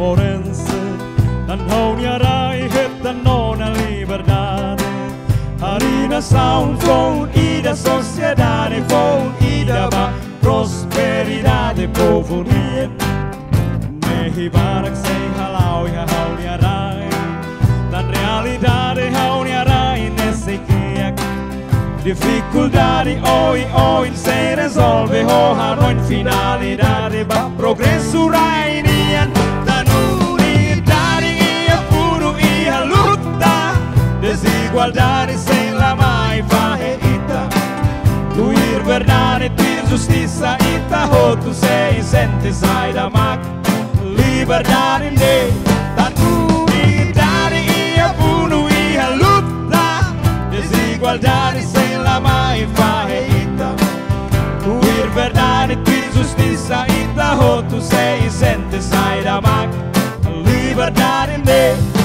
forense. Danno una Rai e danno una liberdade. Arina sound från Ida Sociedade. Från Ida va prosperidade på vår nyhet Nehi barak sei halau ja haunia Rai. Dan realidade haunia Rai nesse kiek. Dificuldade oi oi se resolve. Ho har finalidade va progressurare egualdare se la mai fahe ita Tu ir verdane tir justiça ita ho tu sei sente sai da mak Liberdade in de tatu idade ia punu ia luta Desigualdade se la mai fahe ita Tu ir verdane tir justiça ita ho tu sei sente sai da mak Liberdade in de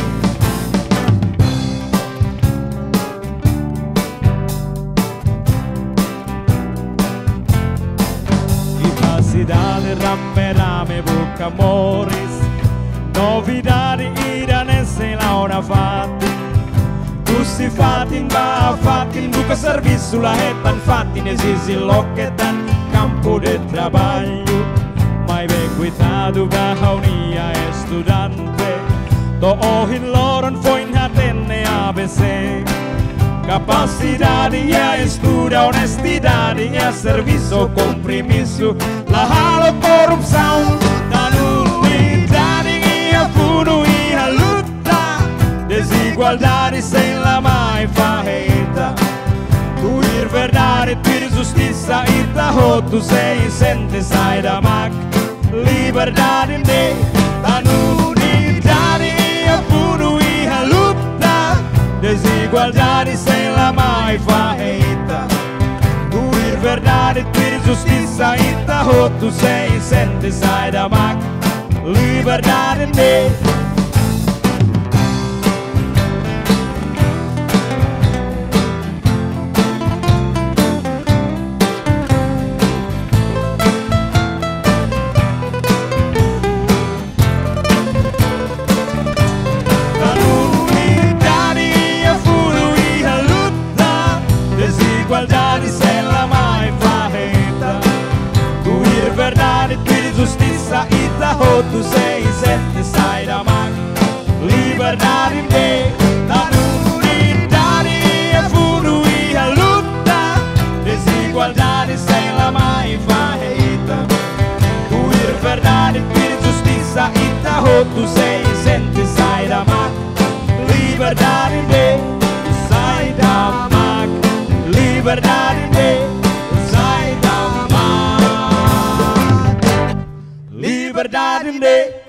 Novidade ramperame buca moris Novidade irane se laura fatti tu si fatti. In ba fatti in buca servizio la etan fatti ne sisi locchetan campo de trabalho Mai bequitado da unia estudante Do ohin loron foin hatenne ABC Capacidade e a estuda, honestidade e a serviço, compromisso, la corrupção, da nulidade e a furo e a luta, desigualdade sem la mai faeta. Tuir verdade, tuir justiça e da roto sei sente sai da mac, liberdade de da nulidade e a furo e a luta. Desigualdade sem faeta Tuir verdade, tuir justiça da roto sei sente sai da mac Liberdade de Desigualdade sem la mai faeta Tuir verdade, tuir justiça e da roto sei sente sai da mac. Liberdade in Da unidade e a furo e a luta. Desigualdade sem la mai faeta Tuir verdade, tuir justiça e da roto sei sente sai da mac. Liberdade Monday